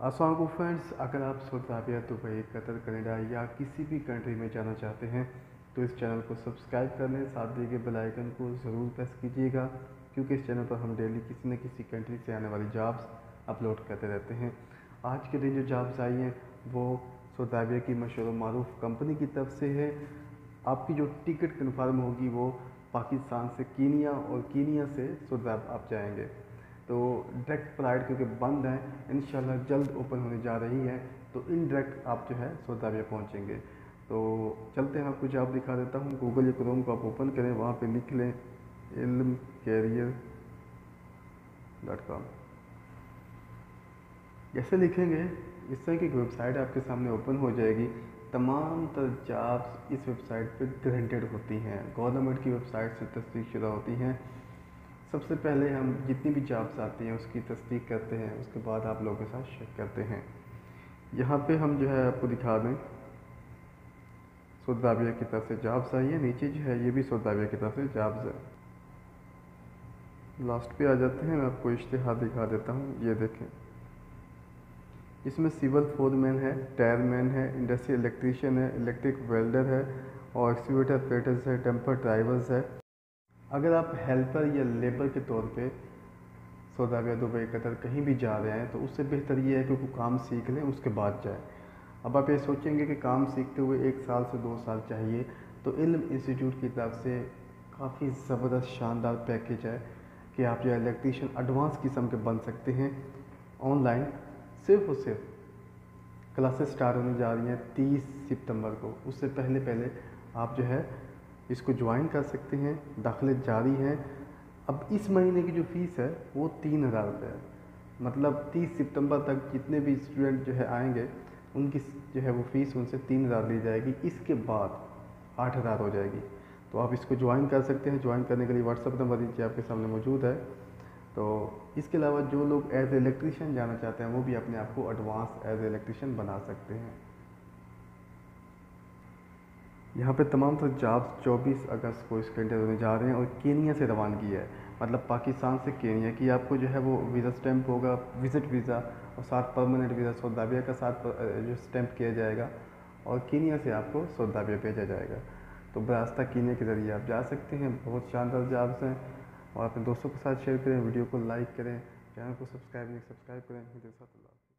Aslam friends अगर आप Saudi Arabia Dubai Qatar Canada या किसी भी कंट्री में जाना चाहते हैं तो इस चैनल को सब्सक्राइब कर लें। साथ दिए गए बेल आइकन को ज़रूर प्रेस कीजिएगा, क्योंकि इस चैनल पर हम डेली किसी न किसी कंट्री से आने वाली जॉब्स अपलोड करते रहते हैं। आज के दिन जो जॉब्स आई हैं, वो सऊदी अरबिया की मशहूर मरूफ कंपनी की तरफ़ से है। आपकी जो टिकट कन्फर्म होगी वो पाकिस्तान से, कीनिया और कीनिया से सऊदी आप जाएँगे। तो डायरेक्ट फ़्लाइट क्योंकि बंद है इन जल्द ओपन होने जा रही है तो इन डायरेक्ट आप जो है सौदाबिया पहुँचेंगे। तो चलते हैं, आपको जॉब दिखा देता हूँ गूगल या क्रोम को आप ओपन करें, वहाँ पे लिख लें इल्म कैरियर डॉट कॉम जैसे लिखेंगे, इस तरह की वेबसाइट आपके सामने ओपन हो जाएगी। तमाम तर जॉब्स इस वेबसाइट पे ग्रेंटेड होती हैं। गवर्नमेंट की वेबसाइट से तस्दीक शुदा होती हैं। सबसे पहले हम जितनी भी जॉब्स आती हैं, उसकी तस्दीक करते हैं, उसके बाद आप लोगों के साथ शेयर करते हैं। यहाँ पे हम जो है आपको दिखा दें। सौदाबिया की तरफ़ से जॉब्स आई है, नीचे जो है, ये भी सौदाबिया की तरफ़ से जॉब्स है। लास्ट पे आ जाते हैं, मैं आपको इश्तहार दिखा देता हूँ, ये देखें। इसमें सिविल फोरमैन है टायरमैन है इंडस्ट्रियल इलेक्ट्रीशियन है इलेक्ट्रिक वेल्डर है, और एक्सीवेटर पेटर्स है टेम्पर ड्राइवर्स है। अगर आप हेल्पर या लेबर के तौर पे अरबिया दुबई, कतर कहीं भी जा रहे हैं तो उससे बेहतर ये है कि वो काम सीख लें, उसके बाद जाए। अब आप ये सोचेंगे कि काम सीखते हुए एक साल से दो साल चाहिए तो इल्म इंस्टीट्यूट की तरफ़ से काफ़ी ज़बरदस्त शानदार पैकेज है कि आप जो इलेक्ट्रीशियन एडवांस किस्म के बन सकते हैं ऑनलाइन। सिर्फ़ और सिर्फ़ क्लासेस स्टार्ट होने जा रही हैं तीस सितंबर को। उससे पहले पहले आप जो है इसको ज्वाइन कर सकते हैं, दाखिले जारी हैं। अब इस महीने की जो फ़ीस है, वो तीन हज़ार रुपये है। मतलब तीस सितंबर तक जितने भी स्टूडेंट जो है आएँगे, उनकी जो है वो फ़ीस उनसे तीन हज़ार ली जाएगी। इसके बाद आठ हज़ार हो जाएगी। तो आप इसको ज्वाइन कर सकते हैं। ज्वाइन करने के लिए व्हाट्सअप नंबर नीचे आपके सामने मौजूद है। तो इसके अलावा जो लोग एज इलेक्ट्रीशियन जाना चाहते हैं, वो भी अपने आप को एडवांस एज इलेक्ट्रीशियन बना सकते हैं। यहाँ पे तमाम तो जॉब्स 24 अगस्त को इसके होने जा रहे हैं और केनिया से रवानगी है। मतलब पाकिस्तान से केनिया, की आपको जो है वो वीज़ा स्टैंप होगा विज़िट वीज़ा और साथ परमानेंट वीज़ा सौदाबिया का साथ जो स्टैंप किया जाएगा और केनिया से आपको सौदाबिया भेजा जाएगा। तो बरास्ता कीनिया के ज़रिए आप जा सकते हैं, बहुत शानदार जॉब्स हैं और अपने दोस्तों के साथ शेयर करें, वीडियो को लाइक करें चैनल को सब्सक्राइब नहीं सब्सक्राइब करें।